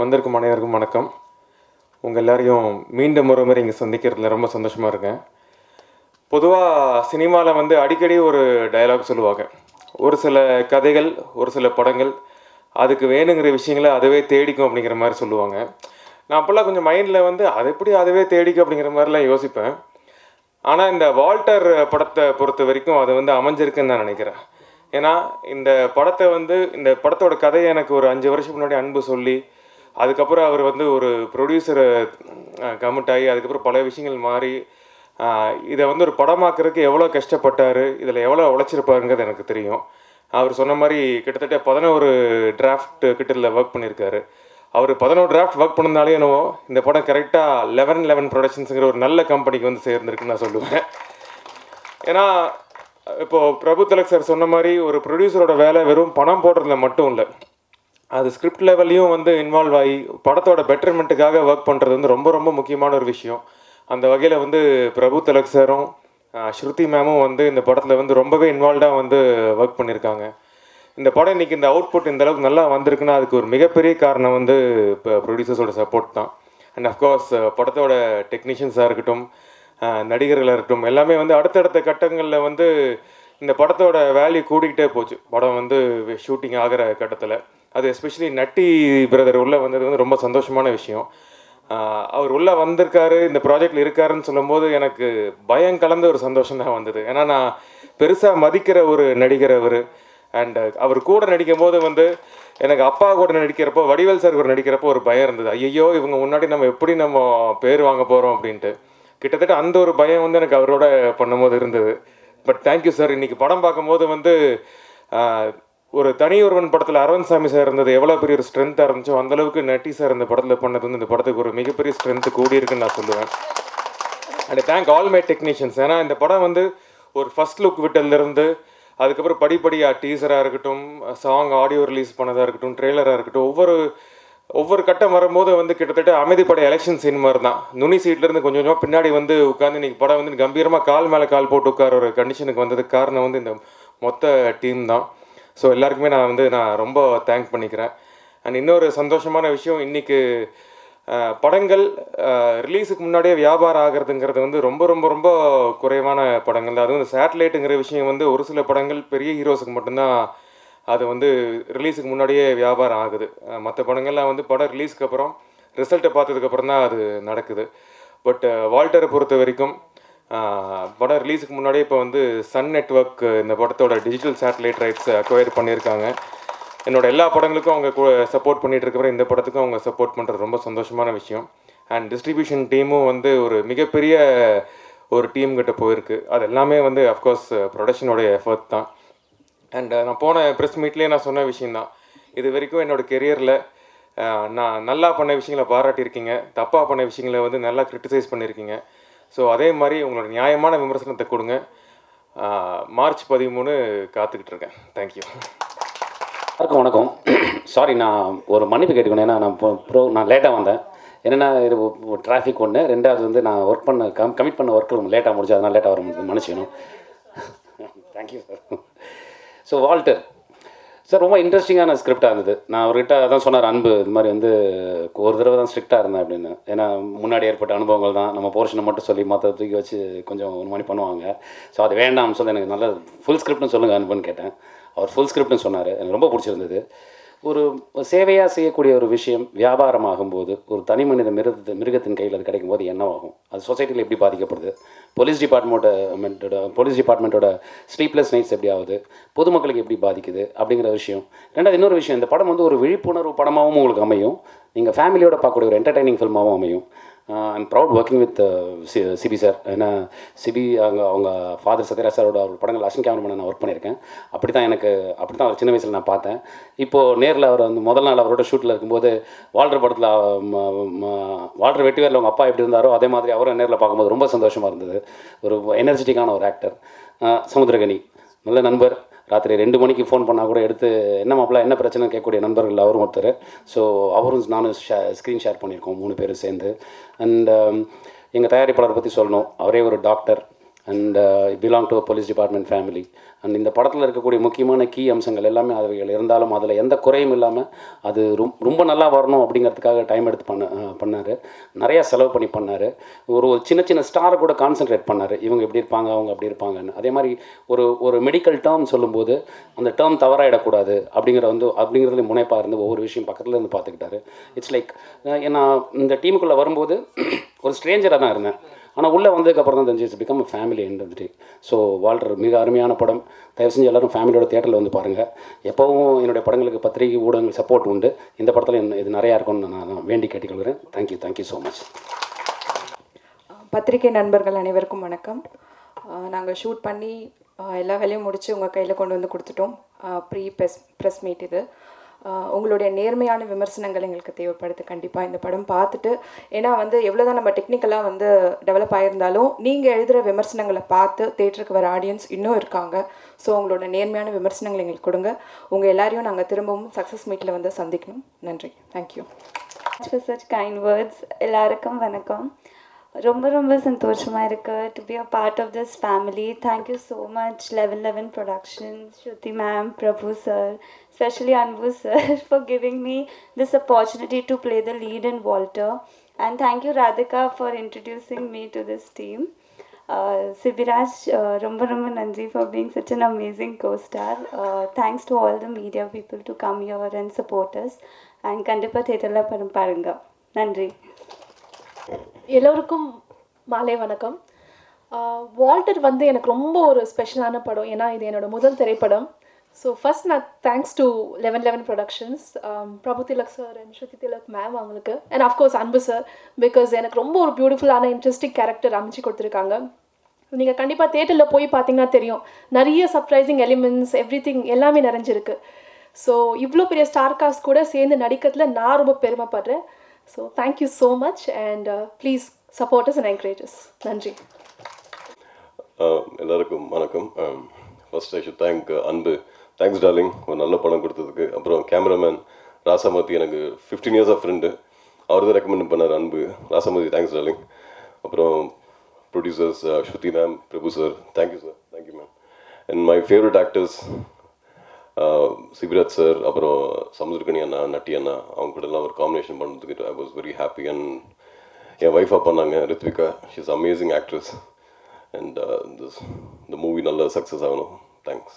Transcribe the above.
வந்திருக்கும் அனைவருக்கும் வணக்கம். உங்கள் எல்லாரையும் மீண்டும் ஒரு முறை இங்கே சந்திக்கிறதுல ரொம்ப சந்தோஷமாக இருக்கேன். பொதுவாக சினிமாவில் வந்து அடிக்கடி ஒரு டயலாக் சொல்லுவாங்க. ஒரு சில கதைகள் ஒரு சில படங்கள் அதுக்கு வேணுங்கிற விஷயங்களை அதுவே தேடிக்கும் அப்படிங்கிற மாதிரி சொல்லுவாங்க. நான் அப்போல்லாம் கொஞ்சம் மைண்டில் வந்து அது எப்படி அதுவே தேடிக்கும் அப்படிங்கிற மாதிரிலாம் யோசிப்பேன். ஆனால் இந்த வால்டர் படத்தை பொறுத்த வரைக்கும் அது வந்து அமைஞ்சிருக்குன்னு நான் நினைக்கிறேன். ஏன்னா இந்த படத்தை வந்து இந்த படத்தோட கதையை எனக்கு ஒரு அஞ்சு வருஷம் முன்னாடி அன்பு சொல்லி அதுக்கப்புறம் அவர் வந்து ஒரு ப்ரொடியூசரை கமிட் ஆகி அதுக்கப்புறம் பல விஷயங்கள் மாறி இதை வந்து ஒரு படமாக்குறதுக்கு எவ்வளோ கஷ்டப்பட்டார் இதில் எவ்வளோ உழைச்சிருப்பாருங்கிறது எனக்கு தெரியும். அவர் சொன்ன மாதிரி கிட்டத்தட்ட பதினோரு டிராஃப்ட் கிட்ட ஒர்க் பண்ணியிருக்காரு. அவர் பதினோரு டிராஃப்ட் ஒர்க் பண்ணனாலே என்னவோ இந்த படம் கரெக்டாக லெவன் லெவன் ப்ரொடக்ஷன்ஸுங்கிற ஒரு நல்ல கம்பெனிக்கு வந்து சேர்ந்துருக்குன்னு நான் சொல்லுவேன். ஏன்னா இப்போது பிரபு திலக் சார் சொன்ன மாதிரி ஒரு ப்ரொடியூசரோட வேலை வெறும் பணம் போடுறதுல மட்டும் இல்லை. அது ஸ்கிரிப்ட் லெவல்லையும் வந்து இன்வால்வ் ஆகி படத்தோட பெட்டர்மெண்ட்டுக்காக ஒர்க் பண்ணுறது வந்து ரொம்ப ரொம்ப முக்கியமான ஒரு விஷயம். அந்த வகையில் வந்து பிரபு திலக் சாரும் ஸ்ருதி மேமும் வந்து இந்த படத்தில் வந்து ரொம்பவே இன்வால்வ்டாக வந்து ஒர்க் பண்ணியிருக்காங்க இந்த படம் இன்றைக்கி இந்த அவுட்புட் இந்த அளவுக்கு நல்லா வந்திருக்குன்னா அதுக்கு ஒரு மிகப்பெரிய காரணம் வந்து இப்போ ப்ரொடியூசர்ஸோட சப்போர்ட் தான். அண்ட் அஃப்கோர்ஸ் படத்தோட டெக்னீஷியன்ஸாக இருக்கட்டும் நடிகர்களாக இருக்கட்டும் எல்லாமே வந்து அடுத்தடுத்த கட்டங்களில் வந்து இந்த படத்தோட வேல்யூ கூடிக்கிட்டே போச்சு. படம் வந்து ஷூட்டிங் ஆகிற கட்டத்தில். அது எஸ்பெஷலி நட்டி பிரதர் உள்ளே வந்தது வந்து ரொம்ப சந்தோஷமான விஷயம். அவர் உள்ளே வந்திருக்காரு இந்த ப்ராஜெக்டில் இருக்காருன்னு சொல்லும்போது எனக்கு பயம் கலந்த ஒரு சந்தோஷம் தான் வந்தது. ஏன்னா நான் பெருசாக மதிக்கிற ஒரு நடிகர் அவர். அண்ட் அவர் கூட நடிக்கும் போது வந்து எனக்கு அப்பா கூட நடிக்கிறப்போ வடிவேல் சார் கூட நடிக்கிறப்போ ஒரு பயம் இருந்தது. ஐயோ இவங்க முன்னாடி நம்ம எப்படி நம்ம பேர் வாங்க போகிறோம் அப்படின்ட்டு. கிட்டத்தட்ட அந்த ஒரு பயம் வந்து எனக்கு அவரோட பண்ணும்போது இருந்தது. பட் தேங்க்யூ சார் இன்றைக்கி படம் பார்க்கும்போது வந்து ஒரு தனி ஒருவன் படத்தில் அரவிந்த் சாமி சார் இருந்தது எவ்வளோ பெரிய ஒரு ஸ்ட்ரென்த்தாக இருந்துச்சோ அந்த அளவுக்கு நட்டி சார் இந்த படத்தில் பண்ணது வந்து இந்த படத்துக்கு ஒரு மிகப்பெரிய ஸ்ட்ரென்த்து கூடியிருக்குன்னு நான் சொல்லுவேன். And thank all my technicians ஏன்னா இந்த படம் வந்து ஒரு ஃபர்ஸ்ட் லுக் விட்டதுலேருந்து அதுக்கப்புறம் படிப்படியாக டீசராக இருக்கட்டும் சாங் ஆடியோ ரிலீஸ் பண்ணதாக இருக்கட்டும் ட்ரெய்லராக இருக்கட்டும் ஒவ்வொரு ஒவ்வொரு கட்டம் வரும்போது வந்து கிட்டத்தட்ட அமைதிப்படை எலெக்ஷன் சீன் மாதிரி தான் நுனி சீட்லேருந்து கொஞ்சம் கொஞ்சமாக பின்னாடி வந்து உட்காந்து இன்றைக்கி படம் வந்து கம்பீரமாக கால் மேலே கால் போட்டு உட்கார ஒரு கண்டிஷனுக்கு வந்ததுக்கு காரணம் வந்து இந்த மொத்த டீம் தான். ஸோ எல்லாருக்குமே நான் வந்து நான் ரொம்ப தேங்க் பண்ணிக்கிறேன். அண்ட் இன்னொரு சந்தோஷமான விஷயம் இன்றைக்கு படங்கள் ரிலீஸுக்கு முன்னாடியே வியாபாரம் ஆகிறதுங்கிறது வந்து ரொம்ப ரொம்ப ரொம்ப குறைவான படங்கள். தான் அதுவும் இந்த சேட்டலைட்டுங்கிற விஷயம் வந்து ஒரு சில படங்கள் பெரிய ஹீரோஸுக்கு மட்டும்தான் அது வந்து ரிலீஸுக்கு முன்னாடியே வியாபாரம் ஆகுது. மற்ற படங்கள்லாம் வந்து படம் ரிலீஸ்க்கு அப்புறம் ரிசல்ட்டை பார்த்ததுக்கப்புறம் தான் அது நடக்குது. பட் வால்டரை பொறுத்த வரைக்கும் படம் ரிலீஸுக்கு முன்னாடியே இப்போ வந்து சன் நெட்ஒர்க் இந்த படத்தோட டிஜிட்டல் சேட்டலைட் ரைட்ஸ் அக்வயர் பண்ணியிருக்காங்க. என்னோட எல்லா படங்களுக்கும் அவங்க சப்போர்ட் பண்ணிட்டு இருக்கிற இந்த படத்துக்கும் அவங்க சப்போர்ட் பண்ணுறது ரொம்ப சந்தோஷமான விஷயம். அண்ட் டிஸ்ட்ரிபியூஷன் டீமும் வந்து ஒரு மிகப்பெரிய ஒரு டீம் கிட்ட போயிருக்கு. அது எல்லாமே வந்து அஃப்கோர்ஸ் ப்ரொடக்ஷனோடைய எஃபர்ட் தான். அண்ட் நான் போன ப்ரெஸ் மீட்லேயே நான் சொன்ன விஷயந்தான் இது வரைக்கும் என்னோட கெரியரில் நான் நல்லா பண்ண விஷயங்களை பாராட்டியிருக்கீங்க. தப்பாக பண்ண விஷயங்களை வந்து நல்லா கிரிட்டிசைஸ் பண்ணியிருக்கீங்க. ஸோ அதே மாதிரி உங்களோட நியாயமான விமர்சனத்தை கொடுங்க. மார்ச் பதிமூணு காத்துக்கிட்டு இருக்கேன். தேங்க்யூ எல்லாருக்கும் வணக்கம். சாரி நான் ஒரு மன்னிப்பு கேட்டுக்கணும். ஏன்னா நான் ப்ரோ நான் லேட்டாக வந்தேன். என்னென்னா இது டிராஃபிக் ஒன்று ரெண்டாவது வந்து நான் ஒர்க் பண்ண கம் கமிட் பண்ண ஒர்க்கு லேட்டாக முடிச்சு அதனால் லேட்டாக வர முடியுது மன்னிச்சிக்கணும். Thank you sir so Walter sir ரொம்ப இன்ட்ரெஸ்டிங்கான ஸ்கிரிப்டாக இருந்தது. நான் அவர்கிட்ட அதான் சொன்னார் அன்பு இது மாதிரி வந்து ஒரு தடவை தான் ஸ்ட்ரிக்டாக இருந்தேன் அப்படின்னு. ஏன்னா முன்னாடி ஏற்பட்ட அனுபவங்கள் தான். நம்ம போர்ஷனை மட்டும் சொல்லி மற்ற தூக்கி வச்சு கொஞ்சம் ஒரு மாதிரி பண்ணுவாங்க. ஸோ அது வேண்டாம்னு சொல்லி எனக்கு நல்ல ஃபுல் ஸ்கிரிப்ட்னு சொல்லுங்கள் அன்புன்னு கேட்டேன். அவர் ஃபுல் ஸ்கிரிப்ட்னு சொன்னார். எனக்கு ரொம்ப பிடிச்சிருந்தது. ஒரு சேவையாக செய்யக்கூடிய ஒரு விஷயம் வியாபாரமாகும்போது ஒரு தனி மனித மிருகத்து மிருகத்தின் கையில் அது கிடைக்கும் போது என்னவாகும்? அது சொசைட்டியில் எப்படி பாதிக்கப்படுது? போலீஸ் டிபார்ட்மெண்ட்டோட போலீஸ் டிபார்ட்மெண்ட்டோட ஸ்லீப்லெஸ் நைட்ஸ் எப்படி ஆகுது? பொதுமக்களுக்கு எப்படி பாதிக்குது? அப்படிங்கிற விஷயம். ரெண்டாவது இன்னொரு விஷயம் இந்த படம் வந்து ஒரு விழிப்புணர்வு படமாகவும் உங்களுக்கு அமையும். நீங்கள் ஃபேமிலியோட பார்க்கக்கூடிய ஒரு என்டர்டைனிங் ஃபில்மாகவும் அமையும். I'm proud working with Sibi sir ஏன்னா சிபி அவங்க அவங்க ஃபாதர் சத்யராஜ் சாரோட அவர் படங்கள் அஷன் கேமராமேன் நான் ஒர்க் பண்ணியிருக்கேன். அப்படி தான் எனக்கு அப்படி தான் அவர் சின்ன வயசில் நான் பார்த்தேன். இப்போது நேரில் அவர் வந்து முதல் நாள் அவரோட ஷூட்டில் இருக்கும்போது வால்டர் படத்தில் வால்டர் வெட்டிவேரில் அவங்க அப்பா எப்படி இருந்தாரோ அதே மாதிரி அவரை நேரில் பார்க்கும்போது ரொம்ப சந்தோஷமாக இருந்தது. ஒரு எனர்ஜெட்டிக்கான ஒரு ஆக்டர் சமுத்திரகனி. நல்ல நண்பர். ராத்திரி ரெண்டு மணிக்கு ஃபோன் பண்ணால் கூட எடுத்து என்ன மாப்பிள்ள என்ன பிரச்சனை கேட்கக்கூடிய நண்பர்கள் அவரும் ஒருத்தர். ஸோ அவரும் நானும் ஷே ஸ்க்ரீன் ஷேர் பண்ணியிருக்கோம் மூணு பேரும் சேர்ந்து. அண்ட் um, எங்கள் தயாரிப்பாளரை பற்றி சொல்லணும். அவரே ஒரு doctor and belong to police department family and இந்த படத்தில் இருக்கக்கூடிய முக்கியமான கீ அம்சங்கள் எல்லாமே அவைகள் இருந்தாலும் அதில் எந்த குறையும் இல்லாமல் அது ரொம்ப நல்லா வரணும் அப்படிங்கிறதுக்காக டைம் எடுத்து பண்ண பண்ணார். நிறையா செலவு பண்ணி பண்ணார். ஒரு ஒரு சின்ன சின்ன ஸ்டாரை கூட கான்சென்ட்ரேட் பண்ணார். இவங்க எப்படி இருப்பாங்க அவங்க அப்படி இருப்பாங்கன்னு. அதே மாதிரி ஒரு ஒரு மெடிக்கல் டேர்ம் சொல்லும்போது அந்த டேர்ம் தவறாயிடக்கூடாது அப்படிங்கிற வந்து அப்படிங்கிறதுல முனைப்பாக இருந்து ஒவ்வொரு விஷயம் பக்கத்தில் இருந்து பார்த்துக்கிட்டாரு. இட்ஸ் லைக் நான் இந்த டீமுக்குள்ளே வரும்போது ஒரு ஸ்ட்ரேஞ்சராக தான் இருந்தேன். ஆனால் உள்ளே வந்ததுக்கப்புறம் தான் தெரிஞ்சு பிகம் ஃபேமிலி எண்ட் வந்துட்டு. ஸோ வால்டர் மிக அருமையான படம். தயவு செஞ்சு எல்லோரும் ஃபேமிலியோட தேட்டரில் வந்து பாருங்கள் எப்போவும் என்னுடைய படங்களுக்கு பத்திரிகை ஊடகங்கள் சப்போர்ட் உண்டு. இந்த படத்தில் இது நிறையா இருக்கும்னு நான் வேண்டி கேட்டுக்கொள்கிறேன். தேங்க்யூ தேங்க்யூ ஸோ மச் பத்திரிகை நண்பர்கள் அனைவருக்கும் வணக்கம். நாங்கள் ஷூட் பண்ணி எல்லா வேலையும் முடித்து உங்கள் கையில் கொண்டு வந்து கொடுத்துட்டோம். ப்ரீ ப்ரெஸ் ப்ரெஸ் மீட் இது. உங்களுடைய நேர்மையான விமர்சனங்கள் எங்களுக்கு தேவைப்படுது. கண்டிப்பாக இந்த படம் பார்த்துட்டு ஏன்னா வந்து எவ்வளோதான் நம்ம டெக்னிக்கலாக வந்து டெவலப் ஆகியிருந்தாலும் நீங்கள் எழுதுகிற விமர்சனங்களை பார்த்து தேட்டருக்கு வர ஆடியன்ஸ் இன்னும் இருக்காங்க. ஸோ உங்களோட நேர்மையான விமர்சனங்கள் எங்களுக்கு கொடுங்க. உங்கள் எல்லாரையும் நாங்கள் திரும்பவும் சக்ஸஸ் மீட்டில் வந்து சந்திக்கணும். நன்றி. Thank you for such kind words எல்லாருக்கும் வணக்கம். ரொம்ப ரொம்ப சந்தோஷமாக இருக்கு to be a part of this family thank you so much eleven eleven productions Shruti ma'am Prabhu sir specially Anbu sir for giving me this opportunity to play the lead in Walter and thank you Radhika for introducing me to this team Sibiraj ரொம்ப ரொம்ப நன்றி for being such an amazing co star thanks to all the media people to come your and supporters and கண்டிப்பாக தேட்டரில் படம் பாருங்க நன்றி எல்லோருக்கும் மாலை வணக்கம். வால்டர் வந்து எனக்கு ரொம்ப ஒரு ஸ்பெஷலான படம். ஏன்னா இது என்னோட முதல் திரைப்படம். ஸோ ஃபஸ்ட் நான் thanks to eleven eleven productions Prabhu Tilak sir and Shruti Tilak ma'am அவங்களுக்கு. And of course Anbu sir because எனக்கு ரொம்ப ஒரு பியூட்டிஃபுல்லான இன்ட்ரெஸ்டிங் கேரக்டர் அமைச்சு கொடுத்துருக்காங்க. நீங்கள் கண்டிப்பாக தேட்டரில் போய் பார்த்தீங்கன்னா தெரியும். நிறைய சர்ப்ரைசிங் எலிமெண்ட்ஸ் எவ்ரி எல்லாமே நிறைஞ்சிருக்கு. ஸோ இவ்வளோ பெரிய ஸ்டார் காஸ்ட் கூட சேர்ந்து நடிக்கிறதுல நான் ரொம்ப பெருமைப்படுறேன். So thank you so much and please supporters and encourages நன்றி எல்லாருக்கும் வணக்கம். First I should thank Anbu. Thanks darling ஒரு நல்ல படம் கொடுத்ததுக்கு. அப்புறம் கேமராமேன் ராசாமூர்த்தி எனக்கு ஃபிஃப்டீன் இயர்ஸ் ஆஃப் ஃப்ரெண்டு அவர் தான் ரெக்கமெண்ட் பண்ணார் அன்பு. ராசாமூர்த்தி தேங்க்ஸ் டார்லிங் அப்புறம் producers uh, Shruti ma'am Prabhu sir thank you sir thank you ma'am and my favourite actors Sibiraj sir அப்புறம் சமுதிரகனி அண்ணா நட்டி அண்ணா அவங்க கூட எல்லாம் ஒரு காம்பினேஷன் பண்ணதுக்கு I was very happy and என் ஒய்ஃபாக பண்ணாங்க Rithvika. She's amazing actress and this இந்த மூவி நல்ல சக்ஸஸ் ஆகணும். தேங்க்ஸ்